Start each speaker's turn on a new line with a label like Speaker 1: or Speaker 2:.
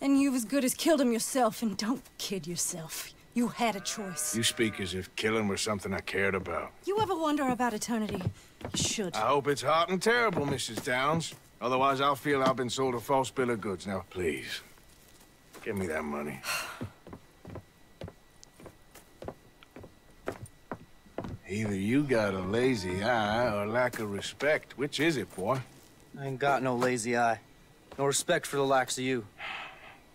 Speaker 1: And you've as good as killed him yourself, and don't kid yourself. You had a choice.
Speaker 2: You speak as if killing was something I cared about.
Speaker 1: You ever wonder about eternity? You should.
Speaker 2: I hope it's hot and terrible, Mrs. Downes. Otherwise, I'll feel I've been sold a false bill of goods. Now, please, give me that money. Either you got a lazy eye or lack of respect. Which is it, boy?
Speaker 3: I ain't got no lazy eye. No respect for the likes of you.